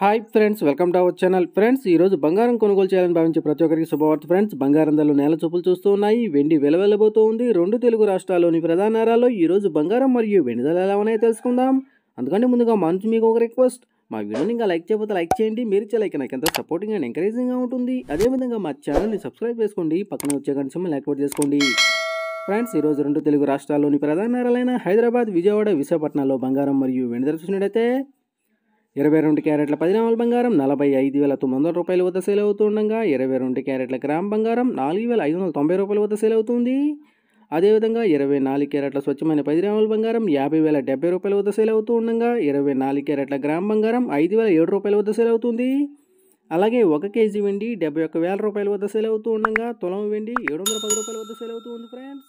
Hi friends welcome to our channel friends ఈరోజు బంగారం కొనుగోలు చేయాలని భావించే ప్రతి ఒక్కరికి శుభవార్త. ఫ్రెండ్స్ బంగారం ధరలు నేల చూపులు చూస్తూ ఉన్నాయి. వెండి వెలవెలబోతూ ఉంది. రెండు తెలుగు రాష్ట్రాల్లోని ప్రధాన నగరాల్లో ఈరోజు బంగారం మరియు వెండి ధరలు ఎలా ఉన్నాయో తెలుసుకుందాం. అందుకంటే ముందుగా మంచి మీకు ఒక రిక్వెస్ట్ మా వీడియోని ఇంకా లైక్ చేయకపోతే లైక్ చేయండి. మీరు ఇచ్చే లైక్ నాకు ఎంతో సపోర్టింగ్ అండ్ ఎంకరేజింగ్గా ఉంటుంది. అదేవిధంగా మా ఛానల్ని సబ్స్క్రైబ్ చేసుకోండి. పక్కన వచ్చే గంట సింబల్ యాక్టివేట్ చేసుకోండి. ఫ్రెండ్స్ ఈరోజు రెండు తెలుగు రాష్ట్రాల్లోని ప్రధాన నగరాలైన హైదరాబాద్ విజయవాడ విశాఖపట్నంలో బంగారం మరియు వెండి ధర చూసినట్టయితే ఇరవై రెండు క్యారెట్ల పది గ్రాముల బంగారం నలభై ఐదు వేల తొమ్మిది వందల రూపాయల వద్ద సేల్ అవుతుండగా ఇరవై రెండు క్యారెట్ల గ్రామ్ బంగారం నాలుగు వేల ఐదు వందల తొంభై రూపాయల వద్ద సేల్ అవుతుంది. అదేవిధంగా ఇరవై నాలుగు క్యారెట్ల స్వచ్ఛమైన పది గ్రాముల బంగారం యాభై వేల డెబ్బై రూపాయల వద్ద సేల్ అవుతూ ఉండగా ఇరవై నాలుగు క్యారెట్ల గ్రామ్ బంగారం ఐదు వేల ఏడు రూపాయల వద్ద సేల్ అవుతుంది. అలాగే ఒక కేజీ వెండి డెబ్బై ఒక్క వేల రూపాయల వద్ద సేల్ అవుతూ ఉండగా తులం వెండి ఏడు వందల పది రూపాయల వద్ద సేల్ అవుతూ ఉంది ఫ్రెండ్స్